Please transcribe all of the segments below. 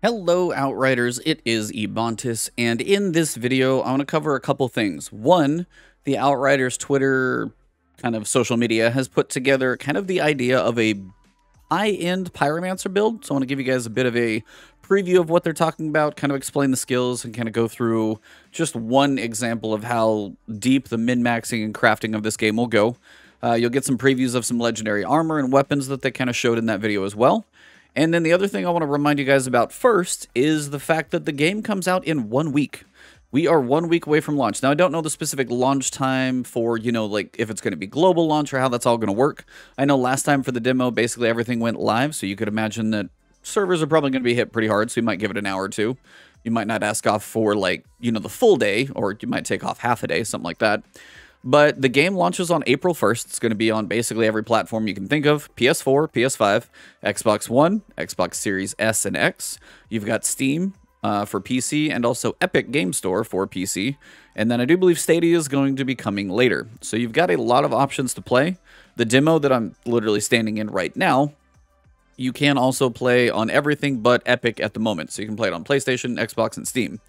Hello Outriders, it is Ebontis, and in this video I want to cover a couple things. One, the Outriders Twitter kind of social media has put together kind of the idea of a high-end Pyromancer build, so I want to give you guys a bit of a preview of what they're talking about, kind of explain the skills, and kind of go through just one example of how deep the min-maxing and crafting of this game will go. Uh, you'll get some previews of some legendary armor and weapons that they kind of showed in that video as well. And then the other thing I want to remind you guys about first is the fact that the game comes out in one week. We are one week away from launch. Now, I don't know the specific launch time for, you know, like if it's going to be global launch or how that's all going to work. I know last time for the demo, basically everything went live, so you could imagine that servers are probably going to be hit pretty hard, so you might give it an hour or two. You might not ask off for, like, you know, the full day, or you might take off half a day, something like that. But the game launches on April 1st. It's going to be on basically every platform you can think of PS4, PS5, Xbox One, Xbox Series S and X. You've got Steam uh, for PC and also Epic Game Store for PC. And then I do believe Stadia is going to be coming later. So you've got a lot of options to play. The demo that I'm literally standing in right now you can also play on everything but Epic at the moment. So you can play it on PlayStation, Xbox, and Steam.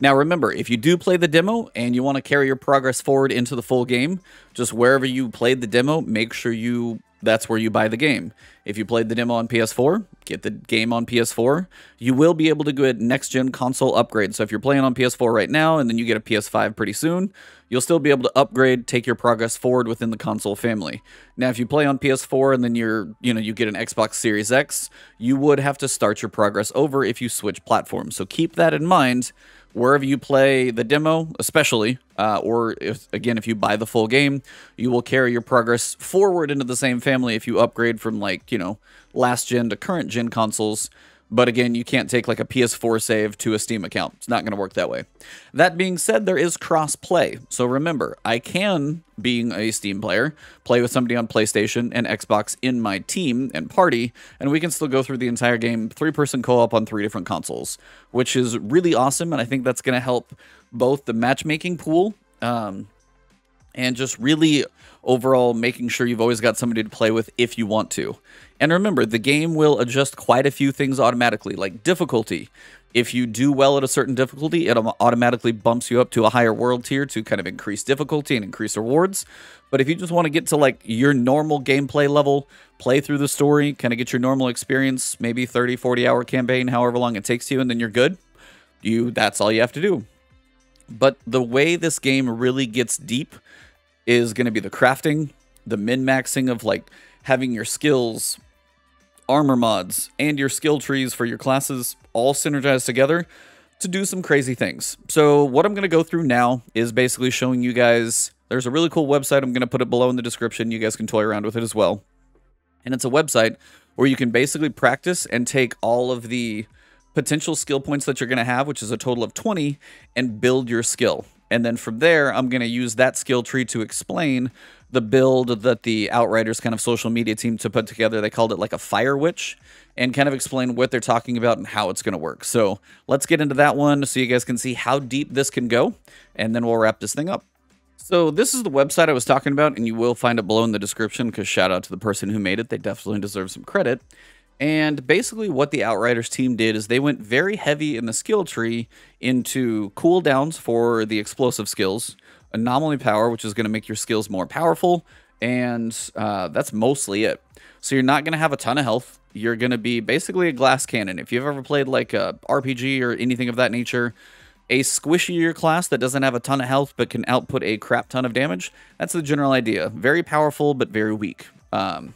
Now remember, if you do play the demo and you want to carry your progress forward into the full game, just wherever you played the demo, make sure you that's where you buy the game. If you played the demo on PS4, get the game on PS4. You will be able to get next gen console upgrade. So if you're playing on PS4 right now and then you get a PS5 pretty soon, you'll still be able to upgrade, take your progress forward within the console family. Now if you play on PS4 and then you're, you know, you get an Xbox Series X, you would have to start your progress over if you switch platforms. So keep that in mind wherever you play the demo, especially, uh, or if again, if you buy the full game, you will carry your progress forward into the same family if you upgrade from like, you know, last gen to current gen consoles. But again, you can't take like a PS4 save to a Steam account. It's not going to work that way. That being said, there is cross play. So remember, I can, being a Steam player, play with somebody on PlayStation and Xbox in my team and party, and we can still go through the entire game three person co op on three different consoles, which is really awesome. And I think that's going to help both the matchmaking pool um, and just really overall making sure you've always got somebody to play with if you want to. And remember, the game will adjust quite a few things automatically, like difficulty. If you do well at a certain difficulty, it automatically bumps you up to a higher world tier to kind of increase difficulty and increase rewards. But if you just want to get to like your normal gameplay level, play through the story, kind of get your normal experience, maybe 30, 40 hour campaign, however long it takes you, and then you're good, you that's all you have to do. But the way this game really gets deep is going to be the crafting, the min-maxing of like having your skills, armor mods, and your skill trees for your classes all synergized together to do some crazy things. So what I'm going to go through now is basically showing you guys, there's a really cool website, I'm going to put it below in the description, you guys can toy around with it as well. And it's a website where you can basically practice and take all of the potential skill points that you're going to have, which is a total of 20, and build your skill. And then from there, I'm going to use that skill tree to explain the build that the Outriders kind of social media team to put together. They called it like a fire witch and kind of explain what they're talking about and how it's going to work. So let's get into that one so you guys can see how deep this can go. And then we'll wrap this thing up. So this is the website I was talking about, and you will find it below in the description because shout out to the person who made it. They definitely deserve some credit. And basically, what the Outriders team did is they went very heavy in the skill tree into cooldowns for the explosive skills, anomaly power, which is going to make your skills more powerful, and uh, that's mostly it. So you're not going to have a ton of health. You're going to be basically a glass cannon. If you've ever played like a RPG or anything of that nature, a squishier class that doesn't have a ton of health but can output a crap ton of damage, that's the general idea. Very powerful, but very weak. Um,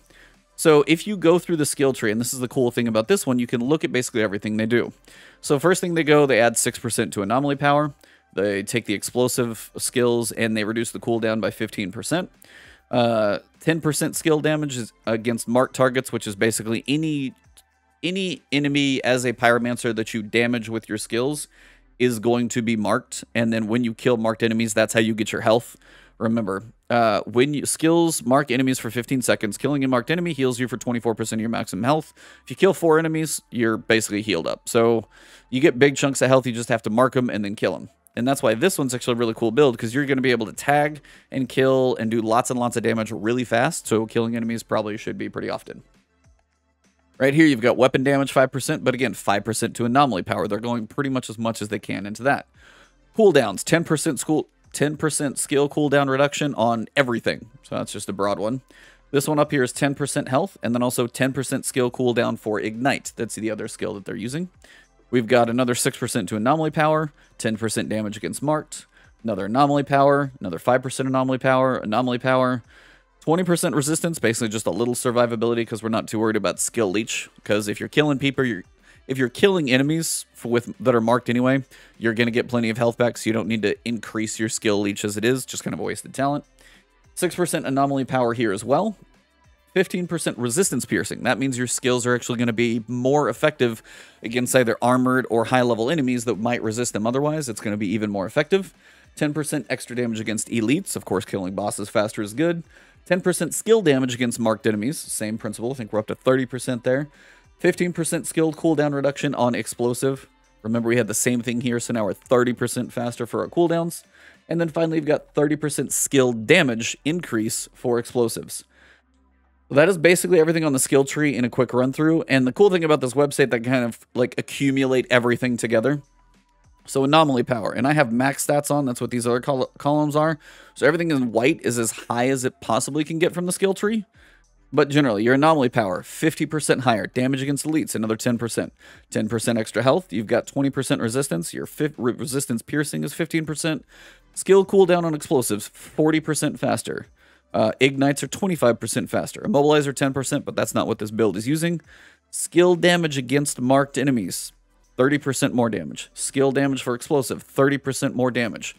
so if you go through the skill tree, and this is the cool thing about this one, you can look at basically everything they do. So first thing they go, they add 6% to anomaly power. They take the explosive skills and they reduce the cooldown by 15%. 10% uh, skill damage is against marked targets, which is basically any any enemy as a pyromancer that you damage with your skills is going to be marked. And then when you kill marked enemies, that's how you get your health. Remember, uh, when you, skills mark enemies for 15 seconds, killing a marked enemy heals you for 24% of your maximum health. If you kill four enemies, you're basically healed up. So you get big chunks of health, you just have to mark them and then kill them. And that's why this one's actually a really cool build because you're going to be able to tag and kill and do lots and lots of damage really fast. So killing enemies probably should be pretty often. Right here, you've got weapon damage 5%, but again, 5% to anomaly power. They're going pretty much as much as they can into that. Cooldowns, 10% school 10% skill cooldown reduction on everything. So that's just a broad one. This one up here is 10% health, and then also 10% skill cooldown for Ignite. That's the other skill that they're using. We've got another 6% to anomaly power, 10% damage against marked, another anomaly power, another 5% anomaly power, anomaly power, 20% resistance, basically just a little survivability because we're not too worried about skill leech. Because if you're killing people, you're if you're killing enemies with that are marked anyway, you're going to get plenty of health back, so you don't need to increase your skill leech as it is, just kind of a wasted talent. 6% anomaly power here as well. 15% resistance piercing. That means your skills are actually going to be more effective against either armored or high level enemies that might resist them otherwise. It's going to be even more effective. 10% extra damage against elites. Of course, killing bosses faster is good. 10% skill damage against marked enemies. Same principle. I think we're up to 30% there. 15% skilled cooldown reduction on explosive. Remember, we had the same thing here, so now we're 30% faster for our cooldowns. And then finally, we've got 30% skilled damage increase for explosives. That is basically everything on the skill tree in a quick run through. And the cool thing about this website that kind of like accumulate everything together. So anomaly power, and I have max stats on. That's what these other col columns are. So everything in white is as high as it possibly can get from the skill tree. But generally, your anomaly power, 50% higher. Damage against elites, another 10%. 10% extra health. You've got 20% resistance. Your resistance piercing is 15%. Skill cooldown on explosives, 40% faster. Uh, ignites are 25% faster. Immobilizer 10%, but that's not what this build is using. Skill damage against marked enemies, 30% more damage. Skill damage for explosive, 30% more damage.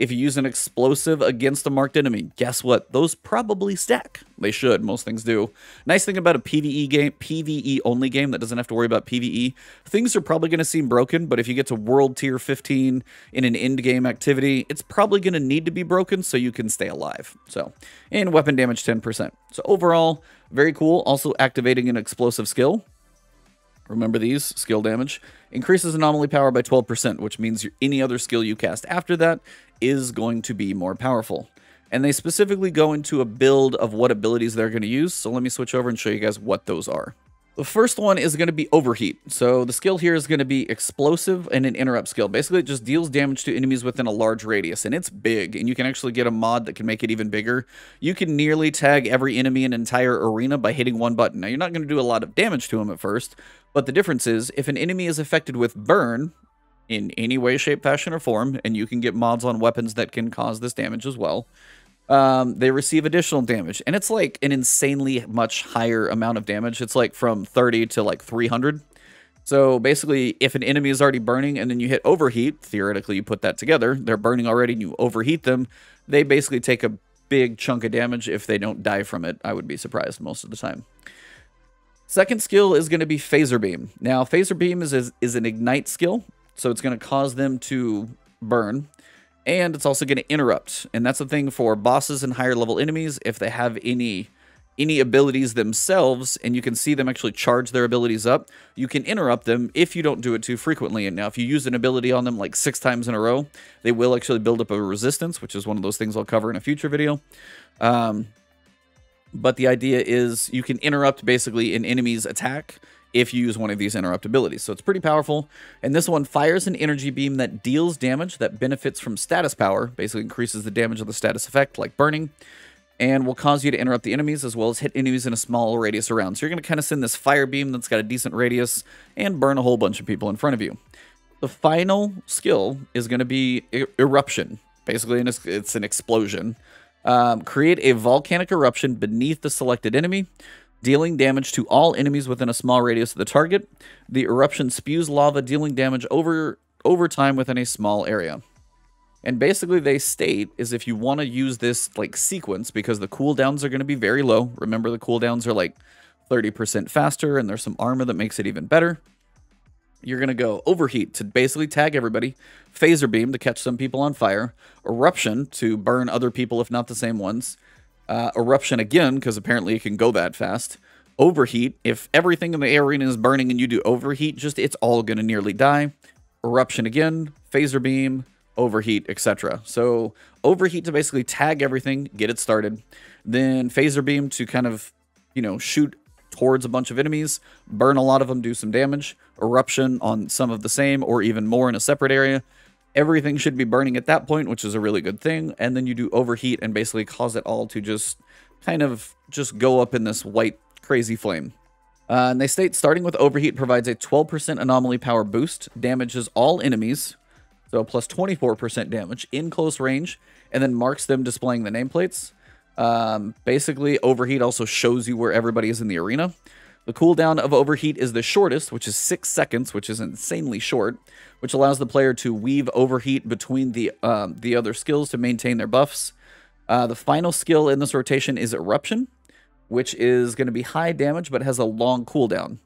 If you use an explosive against a marked enemy, guess what? Those probably stack. They should. Most things do. Nice thing about a PvE game, PvE only game that doesn't have to worry about PvE, things are probably going to seem broken, but if you get to world tier 15 in an end game activity, it's probably going to need to be broken so you can stay alive. So, and weapon damage 10%. So overall, very cool. Also activating an explosive skill. Remember these, skill damage. Increases anomaly power by 12%, which means any other skill you cast after that is going to be more powerful. And they specifically go into a build of what abilities they're going to use, so let me switch over and show you guys what those are. The first one is going to be Overheat. So the skill here is going to be Explosive and an Interrupt skill. Basically, it just deals damage to enemies within a large radius, and it's big, and you can actually get a mod that can make it even bigger. You can nearly tag every enemy in an entire arena by hitting one button. Now, you're not going to do a lot of damage to them at first, but the difference is, if an enemy is affected with Burn, in any way, shape, fashion, or form, and you can get mods on weapons that can cause this damage as well, um, they receive additional damage. And it's like an insanely much higher amount of damage. It's like from 30 to like 300. So basically, if an enemy is already burning and then you hit overheat, theoretically you put that together, they're burning already and you overheat them, they basically take a big chunk of damage if they don't die from it. I would be surprised most of the time. Second skill is going to be Phaser Beam. Now, Phaser Beam is, is, is an ignite skill, so it's going to cause them to burn and it's also going to interrupt. And that's the thing for bosses and higher level enemies. If they have any any abilities themselves and you can see them actually charge their abilities up, you can interrupt them if you don't do it too frequently. And now if you use an ability on them like six times in a row, they will actually build up a resistance, which is one of those things I'll cover in a future video. Um, but the idea is you can interrupt basically an enemy's attack if you use one of these interrupt abilities. So it's pretty powerful. And this one fires an energy beam that deals damage that benefits from status power, basically increases the damage of the status effect, like burning, and will cause you to interrupt the enemies as well as hit enemies in a small radius around. So you're going to kind of send this fire beam that's got a decent radius and burn a whole bunch of people in front of you. The final skill is going to be er eruption. Basically, it's an explosion. Um, create a volcanic eruption beneath the selected enemy dealing damage to all enemies within a small radius of the target. The eruption spews lava, dealing damage over over time within a small area. And basically they state is if you want to use this like sequence because the cooldowns are going to be very low. Remember the cooldowns are like 30% faster and there's some armor that makes it even better. You're going to go overheat to basically tag everybody, phaser beam to catch some people on fire, eruption to burn other people if not the same ones, uh, eruption again, because apparently it can go that fast. Overheat, if everything in the arena is burning and you do overheat, just it's all going to nearly die. Eruption again, phaser beam, overheat, etc. So overheat to basically tag everything, get it started. Then phaser beam to kind of, you know, shoot towards a bunch of enemies, burn a lot of them, do some damage, eruption on some of the same or even more in a separate area. Everything should be burning at that point, which is a really good thing. And then you do overheat and basically cause it all to just kind of just go up in this white crazy flame. Uh, and they state starting with overheat provides a 12% anomaly power boost, damages all enemies, so plus 24% damage in close range, and then marks them displaying the nameplates. Um, basically, overheat also shows you where everybody is in the arena. The cooldown of overheat is the shortest, which is 6 seconds, which is insanely short, which allows the player to weave overheat between the, um, the other skills to maintain their buffs. Uh, the final skill in this rotation is Eruption, which is going to be high damage but has a long cooldown.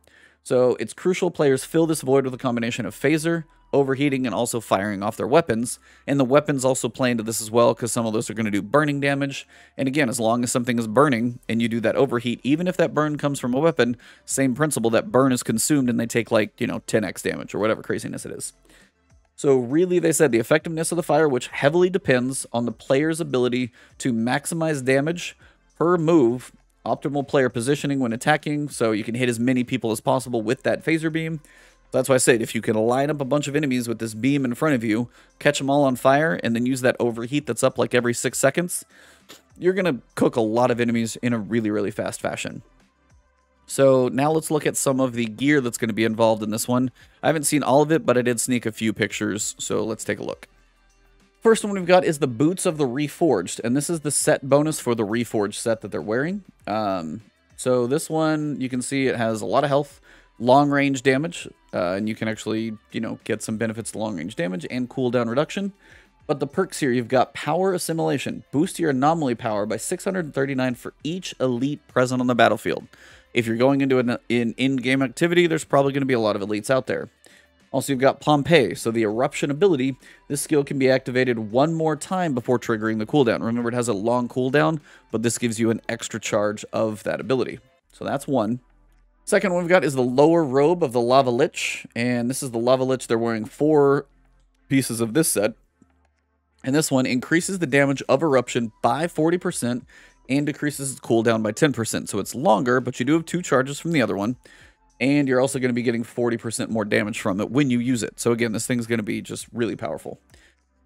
So it's crucial players fill this void with a combination of Phaser, overheating, and also firing off their weapons. And the weapons also play into this as well, because some of those are going to do burning damage. And again, as long as something is burning and you do that overheat, even if that burn comes from a weapon, same principle, that burn is consumed and they take like, you know, 10x damage or whatever craziness it is. So really, they said the effectiveness of the fire, which heavily depends on the player's ability to maximize damage per move, optimal player positioning when attacking, so you can hit as many people as possible with that phaser beam, that's why I said if you can line up a bunch of enemies with this beam in front of you, catch them all on fire, and then use that overheat that's up like every six seconds, you're going to cook a lot of enemies in a really, really fast fashion. So now let's look at some of the gear that's going to be involved in this one. I haven't seen all of it, but I did sneak a few pictures, so let's take a look. First one we've got is the Boots of the Reforged, and this is the set bonus for the Reforged set that they're wearing. Um, so this one, you can see it has a lot of health, long range damage, uh, and you can actually, you know, get some benefits to long range damage and cooldown reduction. But the perks here, you've got Power Assimilation. Boost your anomaly power by 639 for each elite present on the battlefield. If you're going into an in-game activity, there's probably going to be a lot of elites out there. Also, you've got Pompeii, so the Eruption ability. This skill can be activated one more time before triggering the cooldown. Remember, it has a long cooldown, but this gives you an extra charge of that ability. So that's one. Second one we've got is the lower robe of the Lava Lich. And this is the Lava Lich. They're wearing four pieces of this set. And this one increases the damage of Eruption by 40% and decreases its cooldown by 10%. So it's longer, but you do have two charges from the other one. And you're also going to be getting 40% more damage from it when you use it. So again, this thing's going to be just really powerful.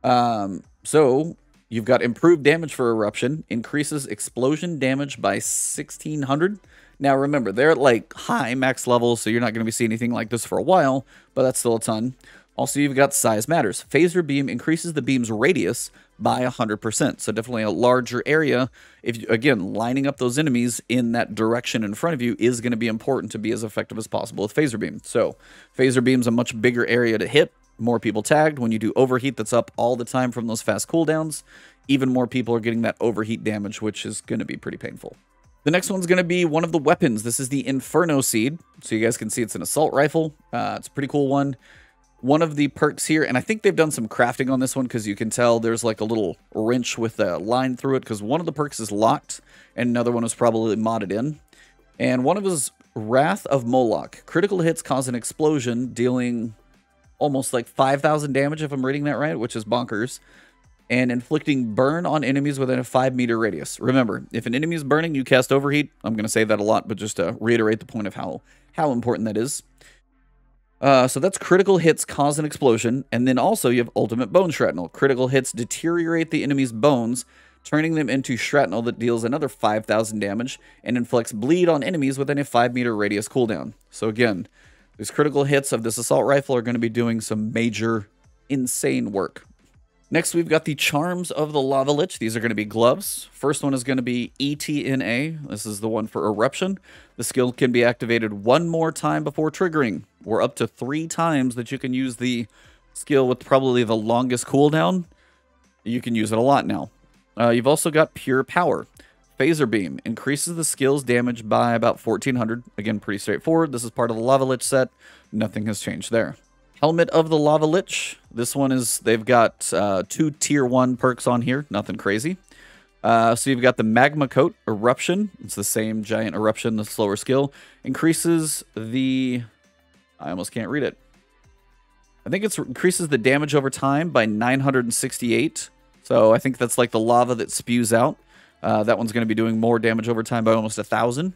Um, so you've got improved damage for Eruption, increases explosion damage by 1600 now, remember, they're at like high max levels, so you're not going to be seeing anything like this for a while, but that's still a ton. Also, you've got size matters. Phaser beam increases the beam's radius by 100%. So definitely a larger area. If you, again, lining up those enemies in that direction in front of you is going to be important to be as effective as possible with phaser beam. So phaser beam's a much bigger area to hit. More people tagged. When you do overheat that's up all the time from those fast cooldowns, even more people are getting that overheat damage, which is going to be pretty painful. The next one's going to be one of the weapons. This is the Inferno Seed. So you guys can see it's an assault rifle. Uh, it's a pretty cool one. One of the perks here, and I think they've done some crafting on this one because you can tell there's like a little wrench with a line through it because one of the perks is locked and another one is probably modded in. And one of his Wrath of Moloch. Critical hits cause an explosion, dealing almost like 5,000 damage if I'm reading that right, which is bonkers and inflicting burn on enemies within a 5 meter radius. Remember, if an enemy is burning, you cast overheat. I'm going to say that a lot, but just to reiterate the point of how, how important that is. Uh, so that's critical hits cause an explosion, and then also you have ultimate bone shrapnel. Critical hits deteriorate the enemy's bones, turning them into shrapnel that deals another 5,000 damage and inflicts bleed on enemies within a 5 meter radius cooldown. So again, these critical hits of this assault rifle are going to be doing some major, insane work. Next, we've got the Charms of the Lava Lich. These are going to be gloves. First one is going to be ETNA. This is the one for Eruption. The skill can be activated one more time before triggering, or up to three times that you can use the skill with probably the longest cooldown. You can use it a lot now. Uh, you've also got Pure Power. Phaser Beam increases the skill's damage by about 1400. Again, pretty straightforward. This is part of the Lava Lich set. Nothing has changed there. Helmet of the Lava Lich. This one is, they've got uh, two tier one perks on here. Nothing crazy. Uh, so you've got the Magma Coat Eruption. It's the same giant eruption, the slower skill. Increases the... I almost can't read it. I think it increases the damage over time by 968. So I think that's like the lava that spews out. Uh, that one's going to be doing more damage over time by almost a 1,000.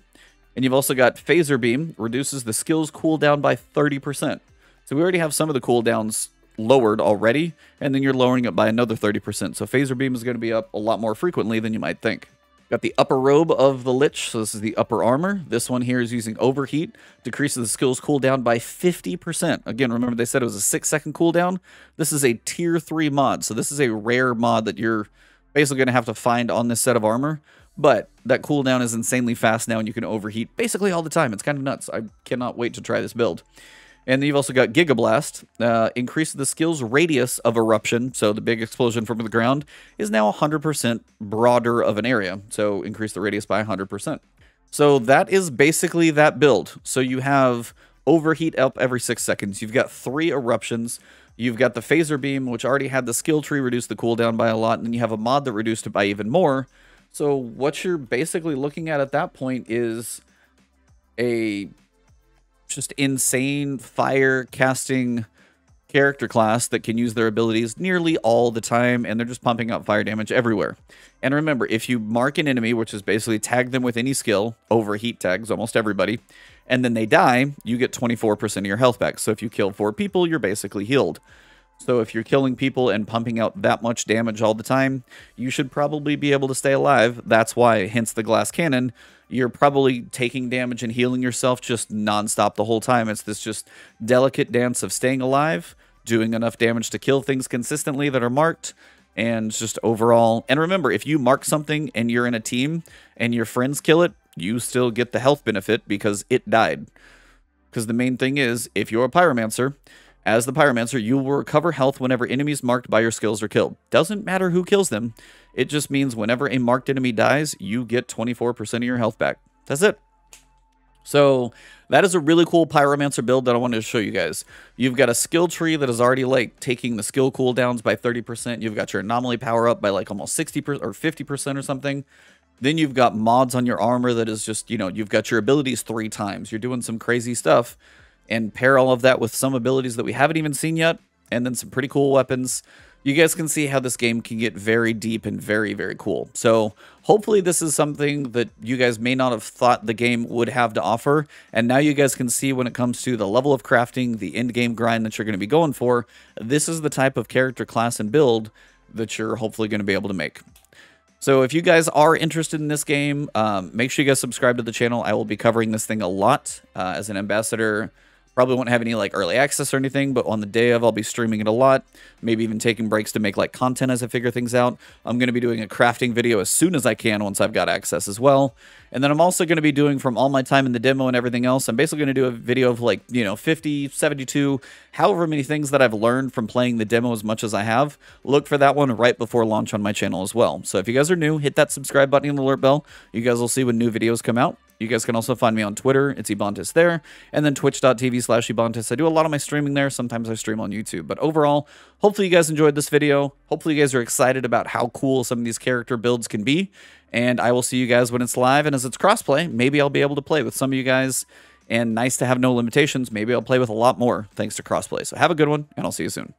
And you've also got Phaser Beam, reduces the skill's cooldown by 30%. So we already have some of the cooldowns lowered already, and then you're lowering it by another 30%. So Phaser Beam is going to be up a lot more frequently than you might think. Got the upper robe of the Lich, so this is the upper armor. This one here is using Overheat, decreases the skill's cooldown by 50%. Again, remember they said it was a 6 second cooldown? This is a tier 3 mod, so this is a rare mod that you're basically going to have to find on this set of armor. But that cooldown is insanely fast now, and you can overheat basically all the time. It's kind of nuts. I cannot wait to try this build. And then you've also got Gigablast, uh, increases the skill's radius of eruption. So the big explosion from the ground is now 100% broader of an area. So increase the radius by 100%. So that is basically that build. So you have overheat up every six seconds. You've got three eruptions. You've got the phaser beam, which already had the skill tree reduce the cooldown by a lot. And then you have a mod that reduced it by even more. So what you're basically looking at at that point is a just insane fire casting character class that can use their abilities nearly all the time and they're just pumping out fire damage everywhere. And remember, if you mark an enemy, which is basically tag them with any skill, overheat tags almost everybody, and then they die, you get 24% of your health back. So if you kill four people, you're basically healed. So if you're killing people and pumping out that much damage all the time, you should probably be able to stay alive. That's why, hence the glass cannon, you're probably taking damage and healing yourself just nonstop the whole time. It's this just delicate dance of staying alive, doing enough damage to kill things consistently that are marked, and just overall. And remember, if you mark something and you're in a team and your friends kill it, you still get the health benefit because it died. Because the main thing is, if you're a pyromancer, as the Pyromancer, you will recover health whenever enemies marked by your skills are killed. Doesn't matter who kills them, it just means whenever a marked enemy dies, you get 24% of your health back. That's it. So that is a really cool Pyromancer build that I wanted to show you guys. You've got a skill tree that is already like taking the skill cooldowns by 30%. You've got your anomaly power up by like almost 60% or 50% or something. Then you've got mods on your armor that is just, you know, you've got your abilities three times. You're doing some crazy stuff and pair all of that with some abilities that we haven't even seen yet, and then some pretty cool weapons, you guys can see how this game can get very deep and very, very cool. So hopefully this is something that you guys may not have thought the game would have to offer, and now you guys can see when it comes to the level of crafting, the end game grind that you're going to be going for, this is the type of character class and build that you're hopefully going to be able to make. So if you guys are interested in this game, um, make sure you guys subscribe to the channel. I will be covering this thing a lot uh, as an ambassador Probably won't have any like early access or anything, but on the day of, I'll be streaming it a lot. Maybe even taking breaks to make like content as I figure things out. I'm going to be doing a crafting video as soon as I can once I've got access as well. And then I'm also going to be doing from all my time in the demo and everything else. I'm basically going to do a video of like, you know, 50, 72, however many things that I've learned from playing the demo as much as I have. Look for that one right before launch on my channel as well. So if you guys are new, hit that subscribe button and alert bell. You guys will see when new videos come out. You guys can also find me on Twitter. It's Ebontis there. And then twitch.tv slash Ebontis. I do a lot of my streaming there. Sometimes I stream on YouTube. But overall, hopefully you guys enjoyed this video. Hopefully you guys are excited about how cool some of these character builds can be. And I will see you guys when it's live. And as it's crossplay, maybe I'll be able to play with some of you guys. And nice to have no limitations. Maybe I'll play with a lot more thanks to crossplay. So have a good one, and I'll see you soon.